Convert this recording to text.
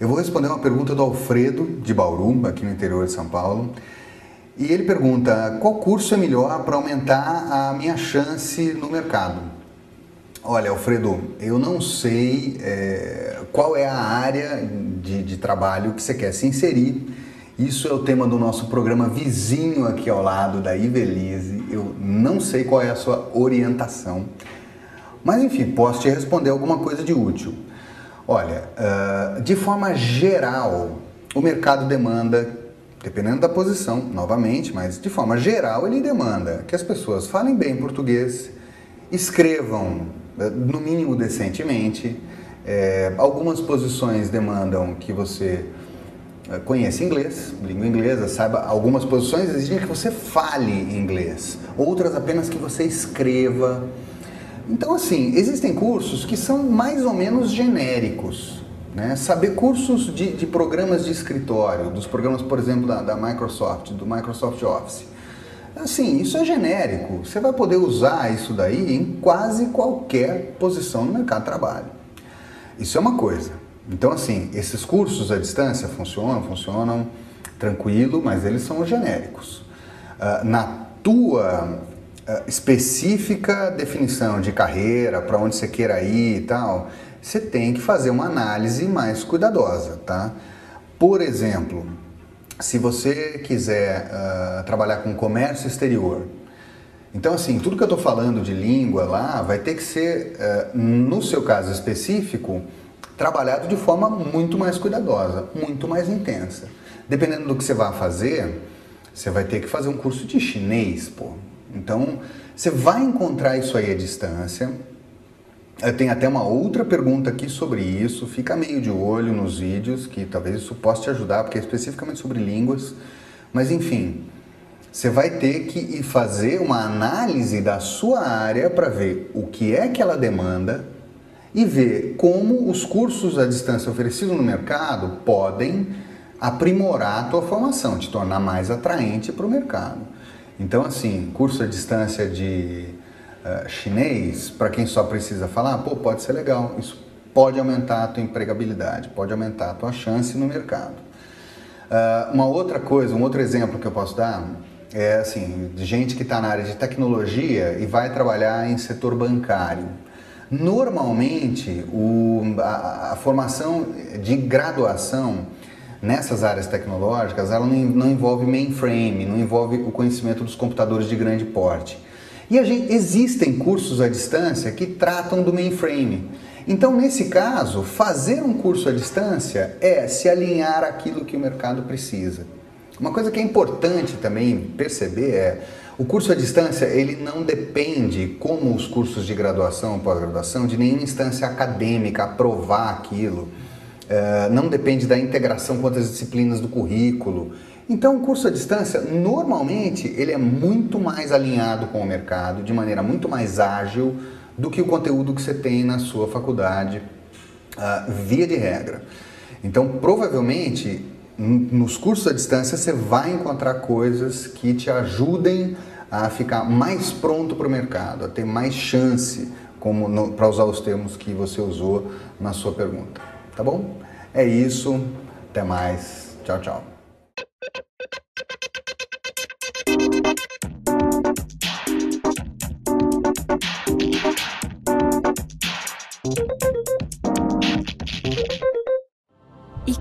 Eu vou responder uma pergunta do Alfredo de Bauru, aqui no interior de São Paulo. E ele pergunta: qual curso é melhor para aumentar a minha chance no mercado? Olha, Alfredo, eu não sei é, qual é a área de, de trabalho que você quer se inserir. Isso é o tema do nosso programa vizinho aqui ao lado da Ivelise. Eu não sei qual é a sua orientação, mas enfim, posso te responder alguma coisa de útil. Olha, uh, de forma geral, o mercado demanda, dependendo da posição, novamente, mas de forma geral ele demanda que as pessoas falem bem português, escrevam no mínimo decentemente. É, algumas posições demandam que você é, conheça inglês, língua inglesa, saiba. Algumas posições exigem que você fale inglês, outras apenas que você escreva. Então, assim, existem cursos que são mais ou menos genéricos. Né? Saber cursos de, de programas de escritório, dos programas, por exemplo, da, da Microsoft, do Microsoft Office Assim, isso é genérico. Você vai poder usar isso daí em quase qualquer posição no mercado de trabalho. Isso é uma coisa. Então, assim, esses cursos à distância funcionam, funcionam tranquilo, mas eles são genéricos. Uh, na tua específica definição de carreira, para onde você queira ir e tal, você tem que fazer uma análise mais cuidadosa, tá? Por exemplo, se você quiser uh, trabalhar com comércio exterior, então assim, tudo que eu estou falando de língua lá vai ter que ser, uh, no seu caso específico, trabalhado de forma muito mais cuidadosa, muito mais intensa. Dependendo do que você vai fazer, você vai ter que fazer um curso de chinês, pô. Então, você vai encontrar isso aí à distância, tem até uma outra pergunta aqui sobre isso, fica meio de olho nos vídeos, que talvez isso possa te ajudar, porque é especificamente sobre línguas. Mas enfim, você vai ter que fazer uma análise da sua área para ver o que é que ela demanda e ver como os cursos à distância oferecidos no mercado podem aprimorar a tua formação, te tornar mais atraente para o mercado. Então, assim, curso à distância de uh, chinês, para quem só precisa falar, pô, pode ser legal. Isso pode aumentar a tua empregabilidade, pode aumentar a tua chance no mercado. Uh, uma outra coisa, um outro exemplo que eu posso dar é assim, de gente que está na área de tecnologia e vai trabalhar em setor bancário. Normalmente, o, a, a, formação de graduação nessas áreas tecnológicas, ela não, envolve mainframe, não envolve o conhecimento dos computadores de grande porte. E gente, existem cursos à distância que tratam do mainframe. Então, nesse caso, fazer um curso à distância é se alinhar àquilo que o mercado precisa. Uma coisa que é importante também perceber é o curso à distância ele não depende, como os cursos de graduação ou pós-graduação, de nenhuma instância acadêmica aprovar aquilo. Uh, não depende da integração com outras disciplinas do currículo. Então, o curso à distância, normalmente, ele é muito mais alinhado com o mercado, de maneira muito mais ágil do que o conteúdo que você tem na sua faculdade, uh, via de regra. Então, provavelmente, nos cursos à distância, você vai encontrar coisas que te ajudem a ficar mais pronto para o mercado, a ter mais chance, como para usar os termos que você usou na sua pergunta tá bom? É isso, até mais, tchau, tchau. E